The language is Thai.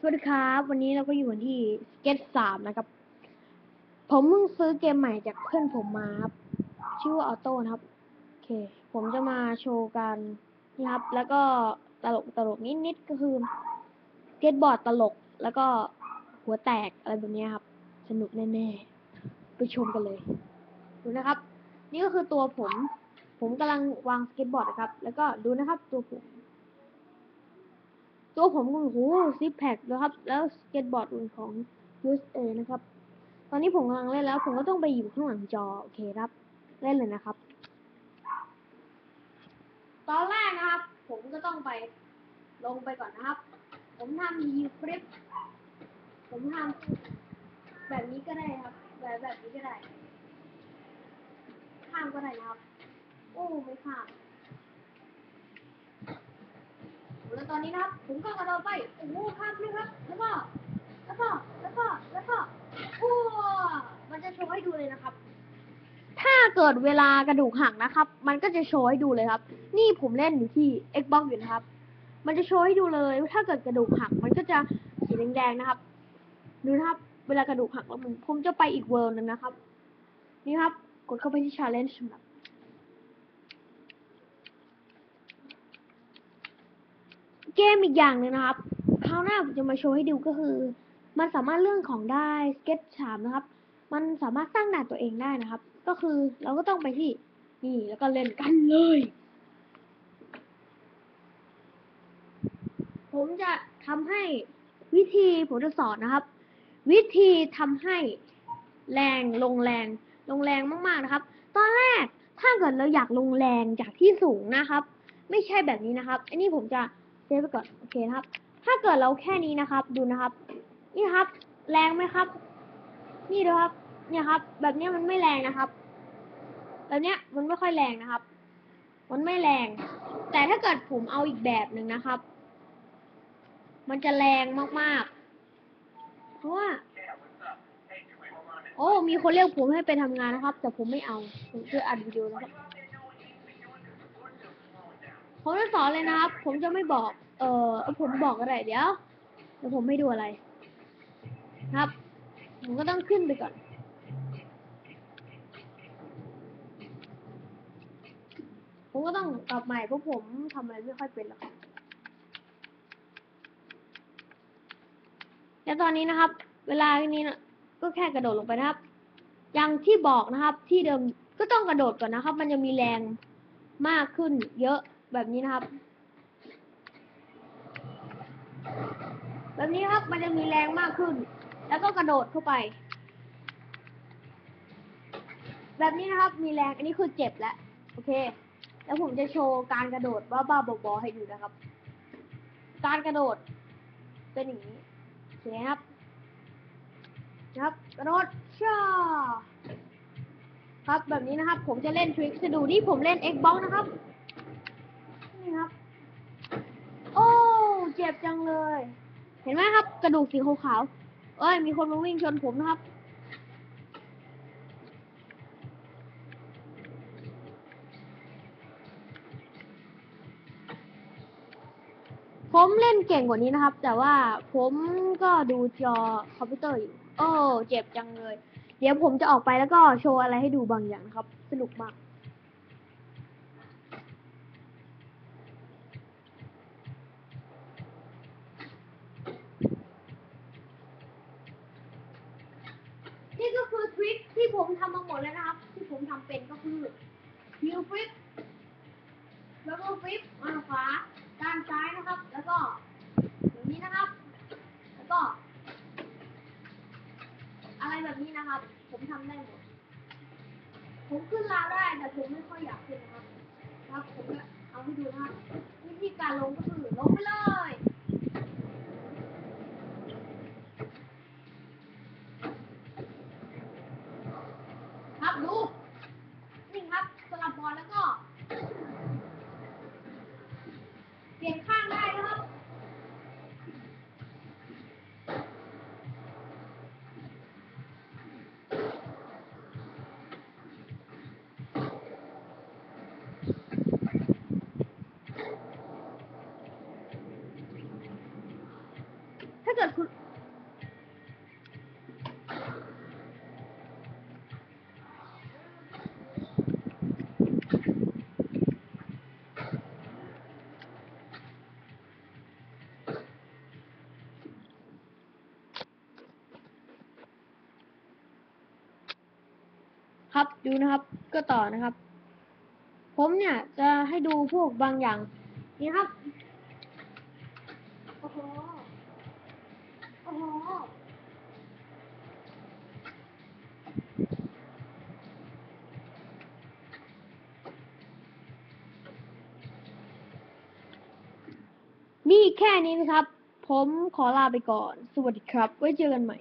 สวัสดีครับ วันนี้เราก็อยู่กันที่สเก็ตสามนะครับ ผมเพิ่งซื้อเกมใหม่จากเพื่อนผมมาครับ ชื่อว่าออโต้นะครับ โอเค ผมจะมาโชว์กันนะครับ แล้วก็ตลกตลกนิดๆก็คือสเก็ตบอร์ดตลกแล้วก็หัวแตกอะไรแบบนี้ครับ สนุกแน่ๆ ไปชมกันเลย ดูนะครับ นี่ก็คือตัวผม ผมกำลังวางสเก็ตบอร์ดนะครับ แล้วก็ดูนะครับตัวผม ตัวผมก็โอ้โห six pack นะครับ แล้วสเก็ตบอร์ดของ USA นะครับ ตอนนี้ผมกำลังเล่นแล้ว ผมก็ต้องไปอยู่ข้างหลังจอ โอเคครับ เล่นเลยนะครับ ตอนแรกนะครับ ผมก็ต้องไปลงไปก่อนนะครับ ผมทำยูคลิป ผมทำแบบนี้ก็ได้ครับ แบบแบบนี้ก็ได้ ข้ามก็ได้นะครับ โอ้ ไม่ข้าม แล้ว ตอนนี้นะครับผมก็กระโดดไปโอ้โหข้ามเลยครับ แล้วก็แล้วก็แล้วก็แล้วก็โอ้มันจะโชว์ให้ดูเลยนะครับ ถ้าเกิดเวลากระดูกหักนะครับ มันก็จะโชว์ให้ดูเลยครับ นี่ผมเล่นอยู่ที่ Xbox อยู่นะครับ มันจะโชว์ให้ดูเลย ถ้าเกิดกระดูกหัก มันก็จะสีแดงๆนะครับ ดูนะครับ เวลากระดูกหักแล้วผมผมจะไปอีกเวิร์นึงนะครับ นี่ครับ กดเข้าไปที่ challenge ครับ เกมอีกอย่างหนึ่งนะครับ คราวหน้าผมจะมาโชว์ให้ดูก็คือ มันสามารถเรื่องของได้สเก็ตฉามนะครับ มันสามารถสร้างด่านตัวเองได้นะครับ ก็คือเราก็ต้องไปที่นี่แล้วก็เล่นกันเลย ผมจะทำให้วิธีผมจะสอนนะครับ วิธีทำให้แรงลงแรง ลงแรงมากๆนะครับ ตอนแรกถ้าเกิดเราอยากลงแรงจากที่สูงนะครับ ไม่ใช่แบบนี้นะครับ อันนี้ผมจะ เซฟไปก่อนโอเคนะครับ ถ้าเกิดเราแค่นี้นะครับ ดูนะครับ นี่ครับ แรงไหมครับ นี่ดูครับ เนี่ยครับ แบบนี้มันไม่แรงนะครับ แบบเนี้ยมันไม่ค่อยแรงนะครับ มันไม่แรง แต่ถ้าเกิดผมเอาอีกแบบหนึ่งนะครับ มันจะแรงมากๆ เพราะว่าโอ้ มีคนเรียกผมให้ไปทำงานนะครับ แต่ผมไม่เอา ผมจะอัดวิดีโอนะครับ ผมจะสอนเลยนะครับ ผมจะไม่บอก เออผมบอกอะไรเดี๋ยวเดี๋ยวผมไม่ดูอะไร ครับ ผมก็ต้องขึ้นไปก่อน ผมก็ต้องกลับใหม่เพราะผมทำอะไรไม่ค่อยเป็นแล้วครับแล้วตอนนี้นะครับ เวลานี้นะก็แค่กระโดดลงไปนะครับ อย่างที่บอกนะครับ ที่เดิมก็ต้องกระโดดก่อนนะครับ มันจะมีแรงมากขึ้นเยอะ แบบนี้นะครับ แบบนี้ครับมันจะมีแรงมากขึ้น แล้วก็กระโดดเข้าไป แบบนี้นะครับ มีแรงอันนี้คือเจ็บแล้วโอเค แล้วผมจะโชว์การกระโดดบ้าบอๆให้ดูนะครับ การกระโดด เป็นอย่างนี้โอเคครับนะครับกระโดดช่าครับแบบนี้นะครับ ผมจะเล่นทริคให้ดูนี่ผมเล่น Xbox นะครับ ครับ โอ้ เจ็บจังเลย เห็นไหมครับ กระดูกสีขาวๆเอ้ย มีคนมาวิ่งชนผมนะครับ ผมเล่นเก่งกว่านี้นะครับ แต่ว่าผมก็ดูจอคอมพิวเตอร์อยู่ โอ้ เจ็บจังเลย เดี๋ยวผมจะออกไปแล้วก็โชว์อะไรให้ดูบางอย่างนะครับ สนุกมาก นี่ก็คือทริคที่ ผมทำมาหมดแล้วนะครับ ที่ผมทำเป็นก็คือฮิวฟลิปแล้วก็ฟลิปมาขวาด้านซ้ายนะครับ แล้วก็อย่างนี้นะครับ แล้วก็ อะไรแบบนี้นะครับ ผมทำได้หมด ผมขึ้นลาได้แต่ผมไม่ค่อยอยากขึ้นนะครับ ครับผมจะเอาให้ดูนะครับวิธีการลงก็คือลงไปเลย ครับดูนี่ครับสลับบอลแล้วก็ เปลี่ยนข้างได้นะครับ น ถ้าเกิดคุณ ครับดูนะครับ ก็ต่อนะครับ ผมเนี่ยจะให้ดูพวกบางอย่าง นี่ครับโอ้โหโอ้โหมีแค่นี้นะครับ ผมขอลาไปก่อน สวัสดีครับ ไว้เจอกันใหม่